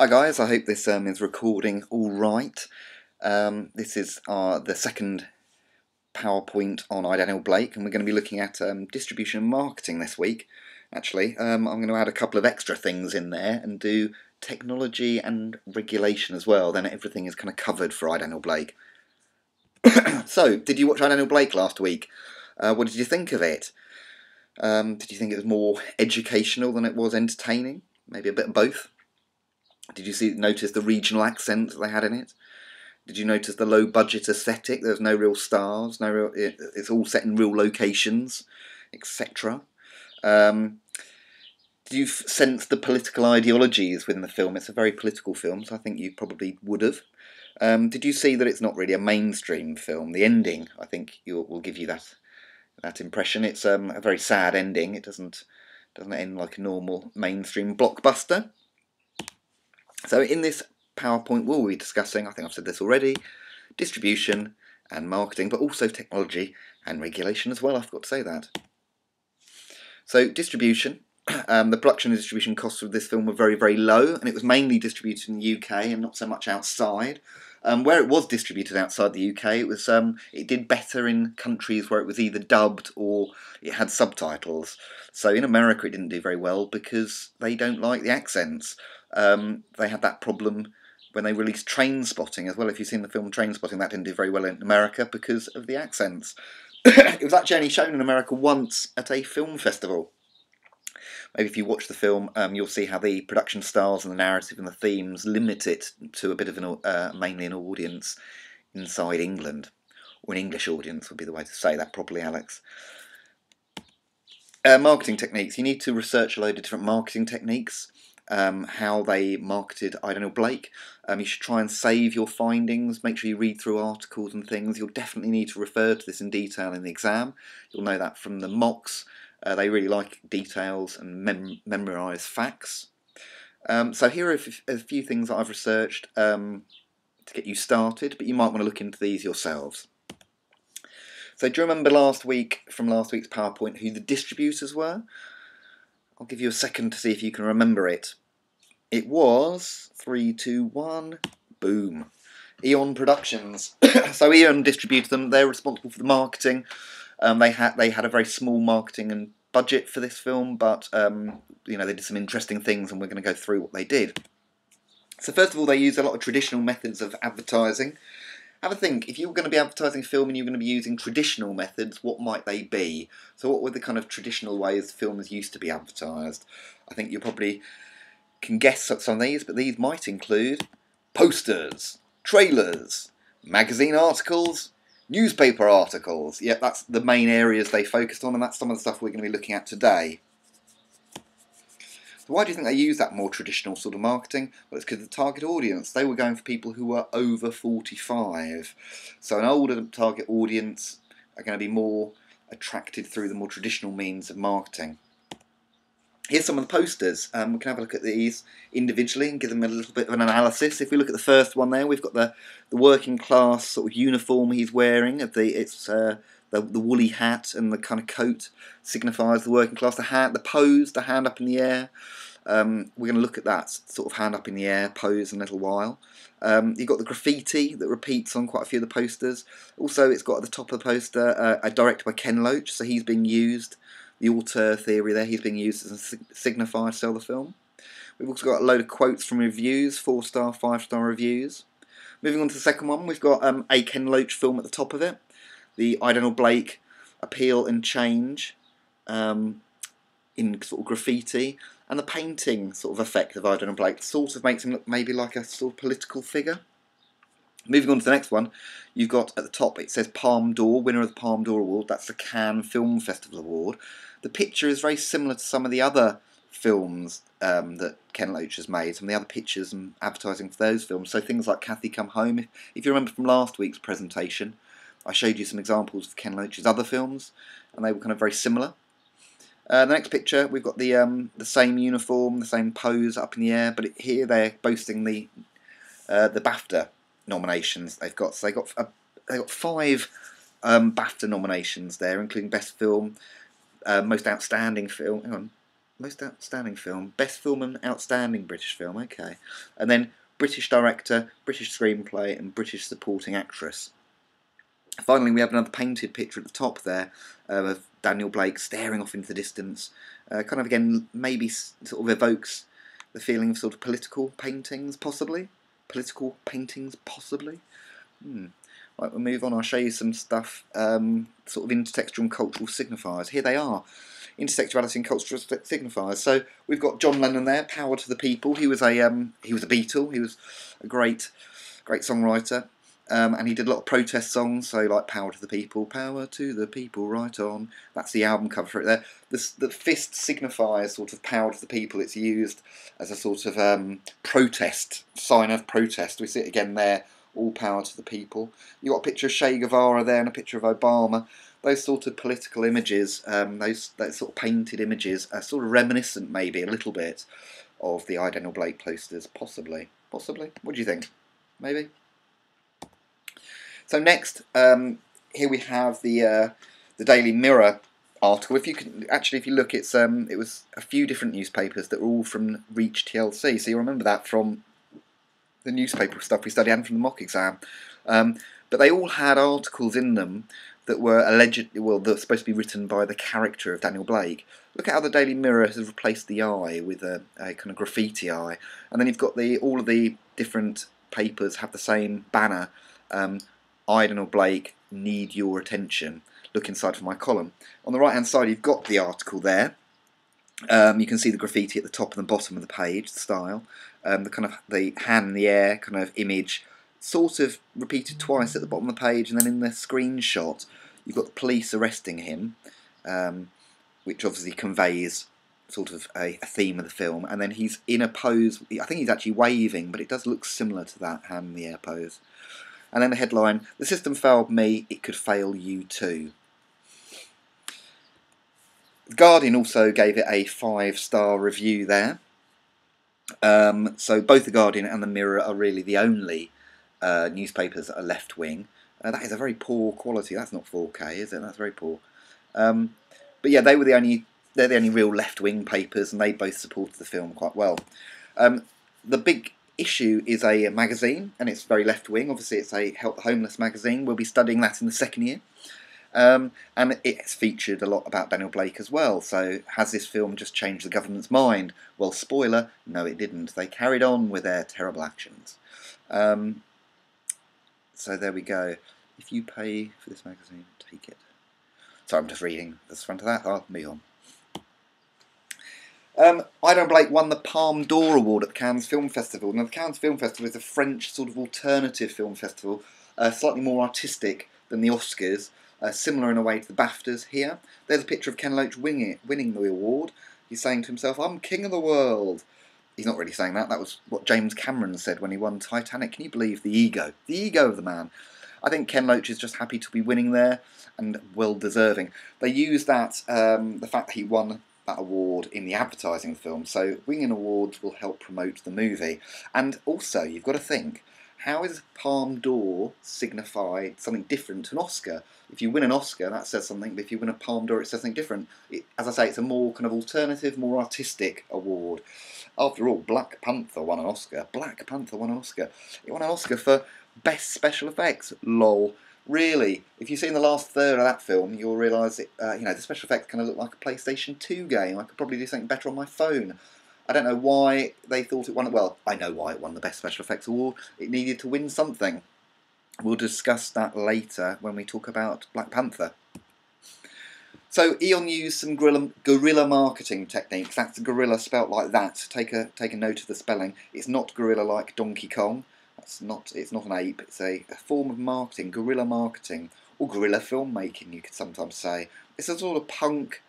Hi guys, I hope this um, is recording all right. Um, this is our, the second PowerPoint on I Daniel Blake and we're going to be looking at um, distribution and marketing this week. Actually, um, I'm going to add a couple of extra things in there and do technology and regulation as well. Then everything is kind of covered for I Daniel Blake. so, did you watch I Daniel Blake last week? Uh, what did you think of it? Um, did you think it was more educational than it was entertaining? Maybe a bit of both. Did you see notice the regional accent they had in it? Did you notice the low budget aesthetic? There's no real stars, no real. It, it's all set in real locations, etc. Um, did you sense the political ideologies within the film? It's a very political film, so I think you probably would have. Um, did you see that it's not really a mainstream film? The ending, I think, you, will give you that that impression. It's um, a very sad ending. It doesn't doesn't end like a normal mainstream blockbuster. So in this PowerPoint, we'll be discussing, I think I've said this already, distribution and marketing, but also technology and regulation as well. I forgot to say that. So distribution. Um, the production and distribution costs of this film were very, very low, and it was mainly distributed in the UK and not so much outside. Um, where it was distributed outside the UK, it was um, it did better in countries where it was either dubbed or it had subtitles. So in America, it didn't do very well because they don't like the accents. Um, they had that problem when they released Trainspotting as well. If you've seen the film Trainspotting, that didn't do very well in America because of the accents. it was actually only shown in America once at a film festival. Maybe if you watch the film, um, you'll see how the production styles and the narrative and the themes limit it to a bit of an uh, mainly an audience inside England, or an English audience would be the way to say that properly, Alex. Uh, marketing techniques. You need to research a load of different marketing techniques um, how they marketed I Daniel Blake. Um, you should try and save your findings. Make sure you read through articles and things. You'll definitely need to refer to this in detail in the exam. You'll know that from the mocks. Uh, they really like details and mem- memorise facts. Um, so here are a, few things that I've researched um, to get you started, but you might want to look into these yourselves. So do you remember last week, from last week's PowerPoint, who the distributors were? I'll give you a second to see if you can remember it. It was three, two, one, boom. eOne Productions. so eOne distributed them. They're responsible for the marketing. Um, they had they had a very small marketing and budget for this film, but um, you know they did some interesting things, and we're going to go through what they did. So first of all, they used a lot of traditional methods of advertising. Have a think. If you were going to be advertising a film and you were going to be using traditional methods, what might they be? So what were the kind of traditional ways films used to be advertised? I think you're probably can guess some of these, but these might include posters, trailers, magazine articles, newspaper articles. Yeah, that's the main areas they focused on, and that's some of the stuff we're going to be looking at today. So why do you think they use that more traditional sort of marketing? Well, it's because the target audience, they were going for people who were over 45. So an older target audience are going to be more attracted through the more traditional means of marketing. Here's some of the posters. Um, we can have a look at these individually and give them a little bit of an analysis. If we look at the first one there, we've got the, the working class sort of uniform he's wearing. The It's uh, the, the woolly hat and the kind of coat signifies the working class. The hat, the pose, the hand up in the air. Um, we're going to look at that sort of hand up in the air pose in a little while. Um, you've got the graffiti that repeats on quite a few of the posters. Also, it's got at the top of the poster uh, a directed by Ken Loach, so he's being used the auteur theory there. He's being used as a signifier to sell the film. We've also got a load of quotes from reviews, four star, five star reviews. Moving on to the second one, we've got um, a Ken Loach film at the top of it. The I Blake appeal and change um, in sort of graffiti, and the painting sort of effect of I Blake sort of makes him look maybe like a sort of political figure. Moving on to the next one, you've got at the top it says Palme d'Or, winner of the Palme d'Or Award. That's the Cannes Film Festival Award. The picture is very similar to some of the other films um, that Ken Loach has made, some of the other pictures and advertising for those films. So things like Cathy Come Home. If, if you remember from last week's presentation, I showed you some examples of Ken Loach's other films, and they were kind of very similar. Uh, the next picture, we've got the um, the same uniform, the same pose up in the air, but it, here they're boasting the uh, the BAFTA nominations they've got. So they got uh, they got five um, BAFTA nominations there, including Best Film, uh, Most Outstanding Film. Hang on, most outstanding film, best film and outstanding British film. Okay, and then British director, British screenplay, and British supporting actress. Finally, we have another painted picture at the top there uh, of Daniel Blake staring off into the distance. Uh, kind of again, maybe sort of evokes the feeling of sort of political paintings, possibly. Political paintings, possibly. Hmm. Right, we'll move on. I'll show you some stuff, um, sort of intertextual and cultural signifiers. Here they are. Intertextuality and cultural signifiers. So we've got John Lennon there, "Power to the People." He was a um, he was a Beatle. He was a great great songwriter. Um, and he did a lot of protest songs, so like "Power to the People," "Power to the People," right on. That's the album cover for it. There, the, the fist signifies sort of power to the people. It's used as a sort of um, protest sign of protest. We see it again there. All power to the people. You've got a picture of Che Guevara there and a picture of Obama. Those sort of political images, um, those, those sort of painted images, are sort of reminiscent, maybe a little bit, of the I Daniel Blake posters. Possibly, possibly. What do you think? Maybe. So next, um, here we have the uh, the Daily Mirror article. If you can actually, if you look, it's um, it was a few different newspapers that were all from Reach PLC. So you remember that from the newspaper stuff we studied and from the mock exam. Um, but they all had articles in them that were alleged, well, that were supposed to be written by the character of Daniel Blake. Look at how the Daily Mirror has replaced the eye with a, a kind of graffiti eye, and then you've got the all of the different papers have the same banner. Um, I Daniel Blake need your attention. Look inside for my column. On the right hand side, you've got the article there. Um, you can see the graffiti at the top and the bottom of the page, the style, um, the kind of the hand in the air kind of image, sort of repeated twice at the bottom of the page, and then in the screenshot, you've got the police arresting him, um, which obviously conveys sort of a, a, theme of the film. And then he's in a pose. I think he's actually waving, but it does look similar to that hand in the air pose. And then the headline, The system failed me, it could fail you too. Guardian also gave it a five star review there. Um, so both The Guardian and The Mirror are really the only uh, newspapers that are left wing. Uh, that is a very poor quality. That's not 4K, is it? That's very poor. Um, but yeah, they were the only they're the only real left wing papers, and they both supported the film quite well. Um, the big issue is a magazine, and it's very left wing. Obviously, it's a Help the Homeless magazine. We'll be studying that in the second year. Um, and it's featured a lot about Daniel Blake as well. So, has this film just changed the government's mind? Well, spoiler, no, it didn't. They carried on with their terrible actions. Um, so, there we go. If you pay for this magazine, take it. So, I'm just reading the front of that. I'll move on. Um, I Daniel Blake won the Palme d'Or Award at the Cannes Film Festival. Now, the Cannes Film Festival is a French sort of alternative film festival, uh, slightly more artistic than the Oscars, uh, similar in a way to the BAFTAs here. There's a picture of Ken Loach winning, it, winning the award. He's saying to himself, I'm king of the world. He's not really saying that. That was what James Cameron said when he won Titanic. Can you believe the ego? The ego of the man. I think Ken Loach is just happy to be winning there and well deserving. They use that, um, the fact that he won that award in the advertising film. So winning awards will help promote the movie. And also, you've got to think, how is Palme d'Or signified something different to an Oscar? If you win an Oscar, that says something, but if you win a Palme d'Or, it says something different. It, as I say, it's a more kind of alternative, more artistic award. After all, Black Panther won an Oscar. Black Panther won an Oscar. It won an Oscar for Best Special Effects. Lol really, if you've seen the last third of that film, you'll realise it. Uh, you know, the special effects kind of look like a PlayStation Two game. I could probably do something better on my phone. I don't know why they thought it won. Well, I know why it won the best special effects award. It needed to win something. We'll discuss that later when we talk about Black Panther. So eOne used some guerrilla marketing techniques. That's guerrilla spelt like that. Take a take a note of the spelling. It's not gorilla like Donkey Kong. That's not. It's not an ape. It's a, a form of marketing, guerrilla marketing, or guerrilla filmmaking. You could sometimes say it's a sort of punk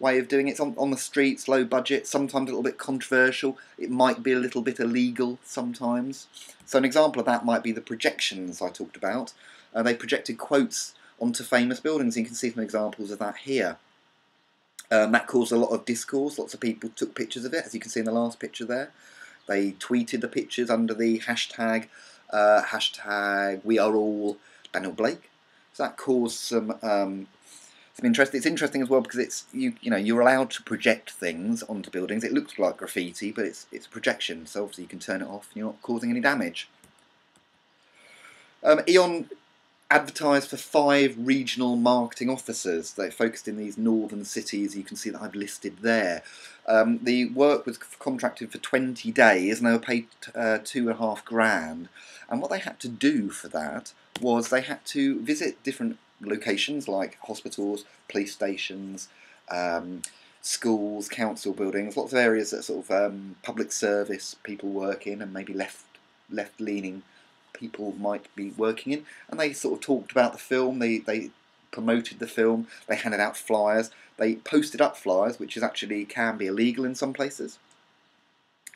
way of doing it. It's on, on the streets, low budget, sometimes a little bit controversial. It might be a little bit illegal sometimes. So an example of that might be the projections I talked about. Uh, they projected quotes onto famous buildings. You can see some examples of that here. Um, that caused a lot of discourse. Lots of people took pictures of it, as you can see in the last picture there. They tweeted the pictures under the hashtag uh, hashtag We Are All Daniel Blake. So that caused some um, It's interesting. It's interesting as well because it's you you know you're allowed to project things onto buildings. It looks like graffiti, but it's it's a projection, so obviously you can turn it off. and You're not causing any damage. Um, eOne advertised for five regional marketing officers. They focused in these northern cities. You can see that I've listed there. Um, the work was contracted for 20 days and they were paid uh, two and a half grand. And what they had to do for that was they had to visit different locations like hospitals, police stations, um, schools, council buildings, lots of areas that sort of um, public service people work in and maybe left left leaning people might be working in, and they sort of talked about the film. They they promoted the film. They handed out flyers. They posted up flyers, which is actually can be illegal in some places.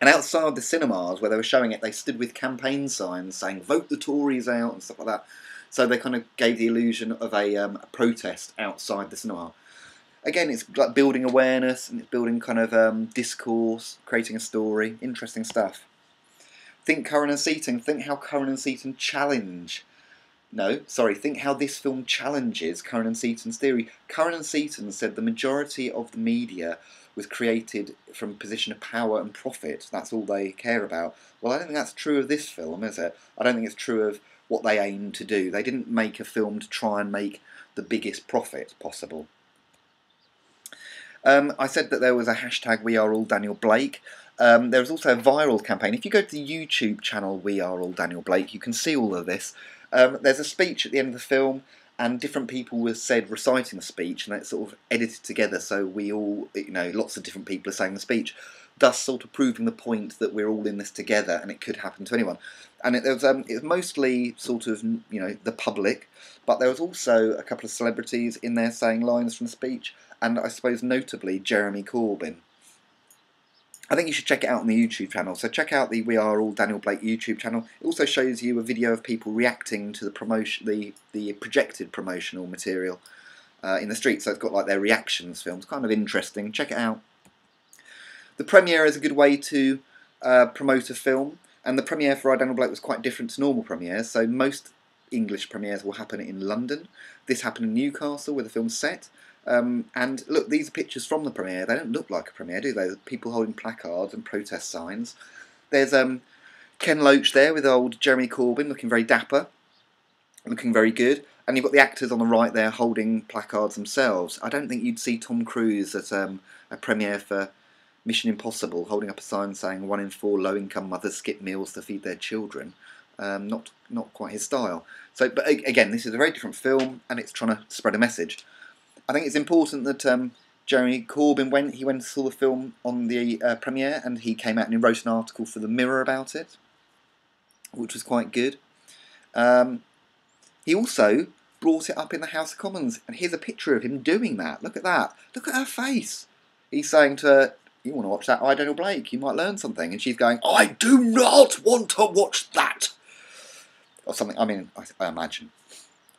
And outside the cinemas where they were showing it, they stood with campaign signs saying "Vote the Tories out" and stuff like that. So they kind of gave the illusion of a, um, a protest outside the cinema. Again, it's like building awareness and it's building kind of um, discourse, creating a story. Interesting stuff. Think Curran and Seaton. Think how Curran and Seaton challenge. No, sorry. Think how this film challenges Curran and Seaton's theory. Curran and Seaton said the majority of the media was created from a position of power and profit. That's all they care about. Well, I don't think that's true of this film, is it? I don't think it's true of what they aim to do. They didn't make a film to try and make the biggest profit possible. Um, I said that there was a hashtag We Are All Daniel Blake. Um, there was also a viral campaign. If you go to the YouTube channel We Are All Daniel Blake, you can see all of this. Um, there's a speech at the end of the film, and different people were said reciting the speech, and it's sort of edited together. So we all, you know, lots of different people are saying the speech, thus sort of proving the point that we're all in this together, and it could happen to anyone. And it, was, um, it was mostly sort of, you know, the public, but there was also a couple of celebrities in there saying lines from the speech, and I suppose notably Jeremy Corbyn. I think you should check it out on the YouTube channel. So check out the We Are All Daniel Blake YouTube channel. It also shows you a video of people reacting to the promotion, the the projected promotional material uh, in the street. So it's got like their reactions films. Kind of interesting. Check it out. The premiere is a good way to uh, promote a film, and the premiere for I Daniel Blake was quite different to normal premieres. So most English premieres will happen in London. This happened in Newcastle, where the film's set. Um, and look, these are pictures from the premiere. They don't look like a premiere, do they? There's people holding placards and protest signs. There's um, Ken Loach there with old Jeremy Corbyn looking very dapper, looking very good. And you've got the actors on the right there holding placards themselves. I don't think you'd see Tom Cruise at um, a premiere for Mission Impossible holding up a sign saying one in four low-income mothers skip meals to feed their children. Um, not not quite his style. So, but again, this is a very different film, and it's trying to spread a message. I think it's important that um, Jeremy Corbyn went. He went and saw the film on the uh, premiere, and he came out and he wrote an article for the Mirror about it, which was quite good. Um, he also brought it up in the House of Commons, and here's a picture of him doing that. Look at that. Look at her face. He's saying to her, "You want to watch that? I Daniel Blake. You might learn something." And she's going, "I do not want to watch that," or something. I mean, I, I imagine.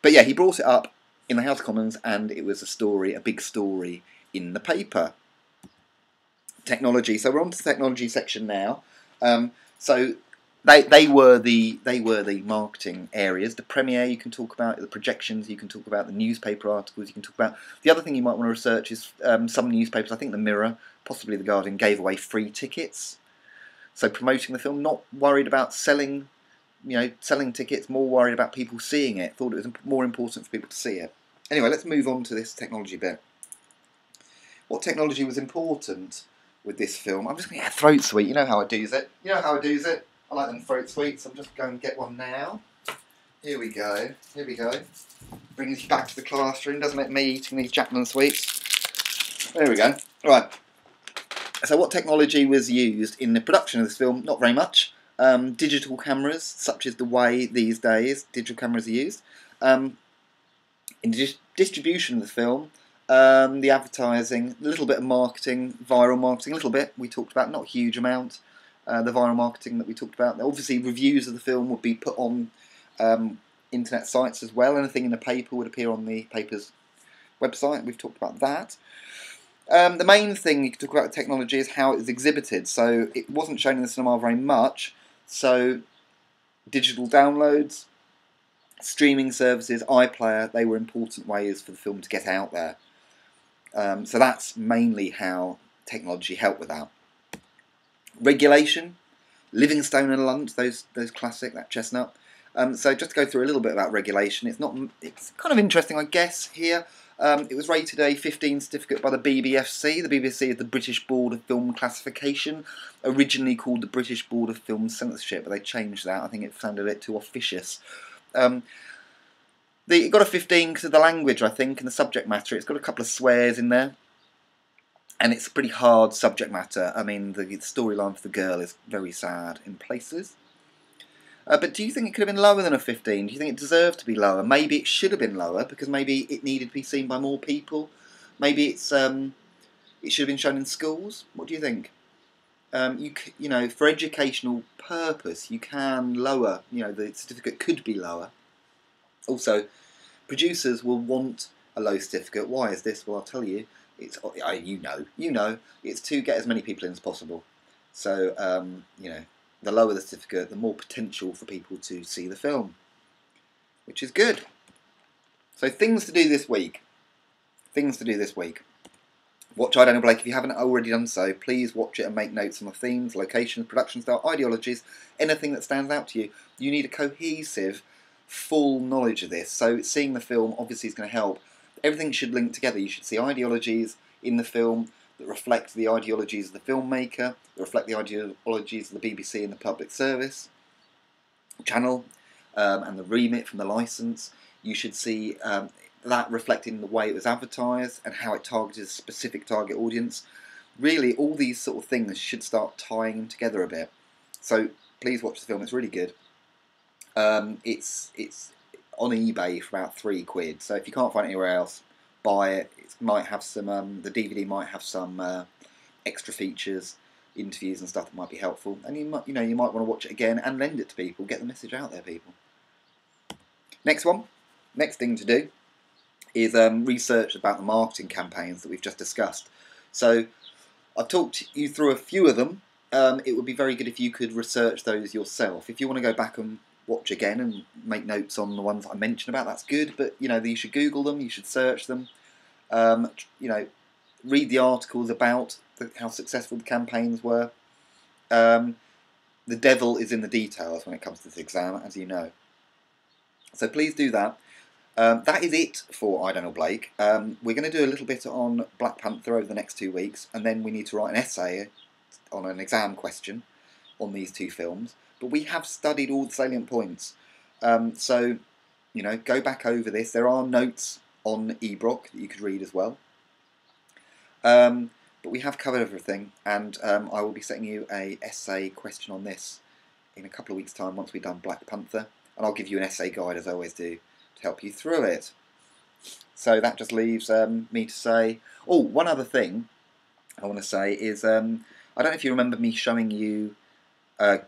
But yeah, he brought it up, in the House of Commons, and it was a story, a big story in the paper. Technology. So we're on to the technology section now. Um, so they they were the they were the marketing areas. The premiere you can talk about, the projections you can talk about, the newspaper articles you can talk about. The other thing you might want to research is um, some newspapers. I think the Mirror, possibly the Guardian, gave away free tickets. So promoting the film, not worried about selling you know, selling tickets, more worried about people seeing it. Thought it was more important for people to see it. Anyway, let's move on to this technology bit. What technology was important with this film? I'm just going to get a throat sweet. You know how I do it. You know how I do it. I like them throat sweets. I'm just going to get one now. Here we go. Here we go. Brings you back to the classroom, doesn't it? Me eating these Jackman sweets. There we go. Right. So, what technology was used in the production of this film? Not very much um, digital cameras, such as the way these days digital cameras are used. Um, in di- distribution of the film, um, the advertising, a little bit of marketing, viral marketing, a little bit we talked about, not a huge amount. Uh, the viral marketing that we talked about. Obviously, reviews of the film would be put on um, internet sites as well. Anything in the paper would appear on the paper's website. We've talked about that. Um, the main thing you can talk about technology is how it was exhibited. So it wasn't shown in the cinema very much, so, digital downloads, streaming services, iPlayer, they were important ways for the film to get out there. Um, so that's mainly how technology helped with that. Regulation, Livingstone and Lunt, those those classic, that chestnut. Um, so just to go through a little bit about regulation, it's not it's kind of interesting, I guess. Here, um, it was rated a 15 certificate by the BBFC. The BBFC is the British Board of Film Classification, originally called the British Board of Film Censorship, but they changed that. I think it sounded a bit too officious. Um, the, it got a 15 because of the language, I think, and the subject matter. It's got a couple of swears in there and it's pretty hard subject matter. I mean, the storyline for the girl is very sad in places. Uh, but do you think it could have been lower than a 15? Do you think it deserved to be lower? Maybe it should have been lower because maybe it needed to be seen by more people. Maybe it's um, it should have been shown in schools. What do you think? Um, you you know, for educational purpose, you can lower. You know, the certificate could be lower. Also, producers will want a low certificate. Why is this? Well, I'll tell you it's you know you know it's to get as many people in as possible. So um, you know the lower the certificate, the more potential for people to see the film, which is good. So things to do this week. Things to do this week. Watch I Daniel Blake if you haven't already done so. Please watch it and make notes on the themes, locations, production style, ideologies, anything that stands out to you. You need a cohesive, full knowledge of this. So seeing the film obviously is going to help everything should link together. You should see ideologies in the film that reflect the ideologies of the filmmaker, that reflect the ideologies of the BBC and the public service channel, um, and the remit from the license. You should see um, that reflected in the way it was advertised and how it targeted a specific target audience. Really, all these sort of things should start tying together a bit. So please watch the film; it's really good. Um, it's it's on eBay for about three quid. So if you can't find it anywhere else, buy it. It might have some. Um, the DVD might have some uh, extra features, interviews and stuff that might be helpful. And you might, you know, you might want to watch it again and lend it to people. Get the message out there, people. Next one, next thing to do is um, research about the marketing campaigns that we've just discussed. So I've talked you through a few of them. Um, it would be very good if you could research those yourself. If you want to go back and watch again and make notes on the ones I mentioned about. That's good, but you know you should Google them, you should search them. Um, you know, read the articles about the, how successful the campaigns were. Um, the devil is in the details when it comes to this exam, as you know. So please do that. Um, that is it for I Daniel Blake. Um, we're going to do a little bit on Black Panther over the next two weeks, and then we need to write an essay on an exam question on these two films but we have studied all the salient points. Um, so, you know, go back over this. There are notes on eBrock that you could read as well. Um, but we have covered everything, and um, I will be setting you a essay question on this in a couple of weeks' time once we've done Black Panther, and I'll give you an essay guide as I always do to help you through it. So that just leaves um, me to say. Oh, one other thing I want to say is um, I don't know if you remember me showing you uh,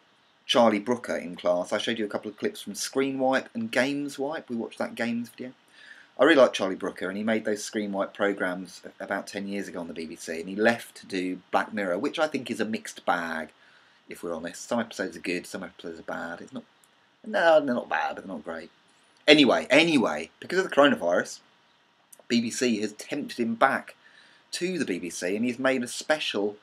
Charlie Brooker in class. I showed you a couple of clips from Screenwipe and Gameswipe. We watched that Games video. I really like Charlie Brooker, and he made those Screenwipe programs about 10 years ago on the BBC, and he left to do Black Mirror, which I think is a mixed bag, if we're honest. Some episodes are good, some episodes are bad. It's not. No, they're not bad, but they're not great. Anyway, anyway, because of the coronavirus, BBC has tempted him back to the BBC, and he's made a special,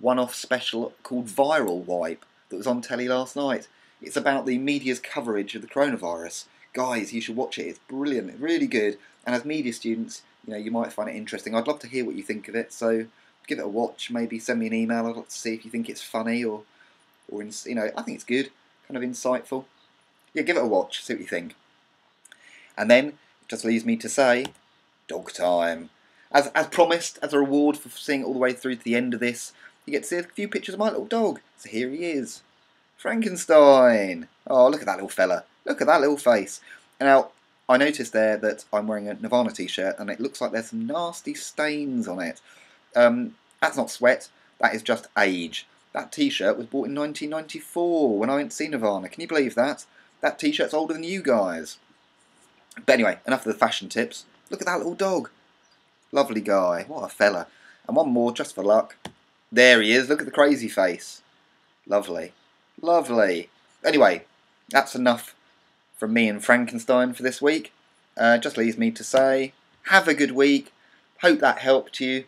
one-off special called Viral Wipe that was on telly last night. It's about the media's coverage of the coronavirus. Guys, you should watch it. It's brilliant, really good. And as media students, you know, you might find it interesting. I'd love to hear what you think of it. So give it a watch. Maybe send me an email. I'd like to see if you think it's funny or, or you know, I think it's good, kind of insightful. Yeah, give it a watch. See what you think. And then it just leaves me to say, dog time. As, as promised, as a reward for seeing all the way through to the end of this, you get to see a few pictures of my little dog. So here he is. Frankenstein. Oh, look at that little fella. Look at that little face. Now, I noticed there that I'm wearing a Nirvana t-shirt and it looks like there's some nasty stains on it. Um, that's not sweat, that is just age. That t-shirt was bought in 1994 when I to see Nirvana. Can you believe that? That t-shirt's older than you guys. But anyway, enough of the fashion tips. Look at that little dog. Lovely guy. What a fella. And one more, just for luck. There he is. Look at the crazy face. Lovely. Lovely. Anyway, that's enough from me and Frankenstein for this week. Uh, just leaves me to say, have a good week. hope that helped you.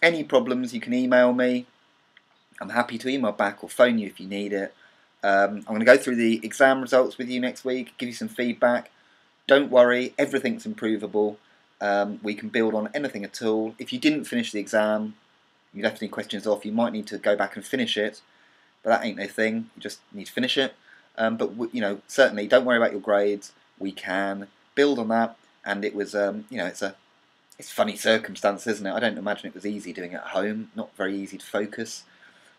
Any problems, you can email me. I'm happy to email back or phone you if you need it. Um, I'm going to go through the exam results with you next week, give you some feedback. Don't worry, everything's improvable. Um, we can build on anything at all. If you didn't finish the exam, you left any questions off, you might need to go back and finish it. But that ain't no thing. You just need to finish it. Um, but you know, certainly, don't worry about your grades. We can build on that, and it was, um, you know, it's a, it's funny circumstance, isn't it? I don't imagine it was easy doing it at home. Not very easy to focus.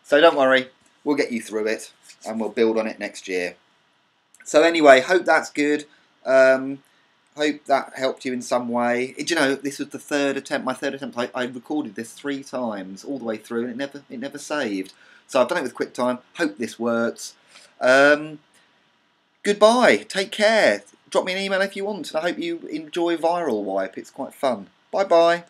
So don't worry, we'll get you through it, and we'll build on it next year. So anyway, hope that's good. Um, hope that helped you in some way. Do you know, this was the third attempt. My third attempt. I, I recorded this three times all the way through, and it never it never saved. So I've done it with QuickTime. Hope this works. Um, goodbye. Take care. Drop me an email if you want. And I hope you enjoy Viral Wipe. It's quite fun. Bye bye.